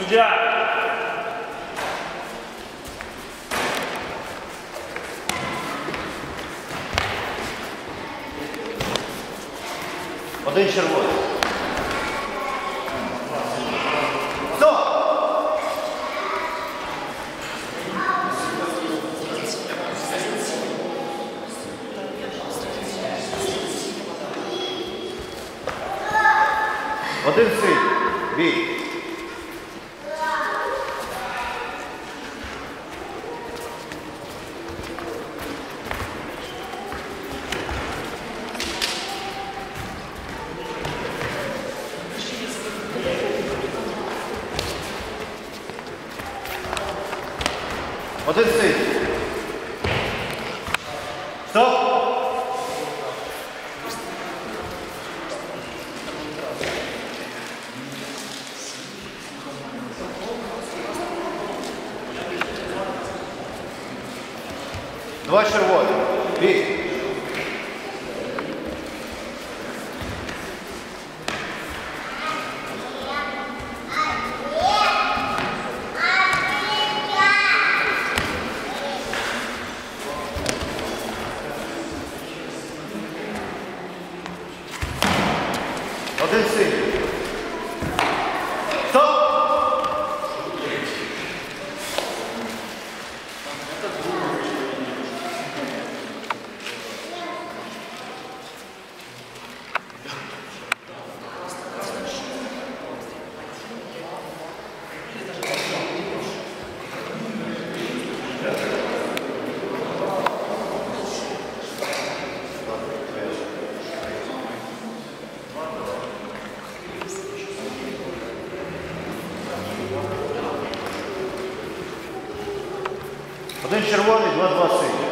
Суддя! Один червоний. Один синій. Бій. Один синій. Стоп! Два червоні. Бій. Один Один червоний, два два синій.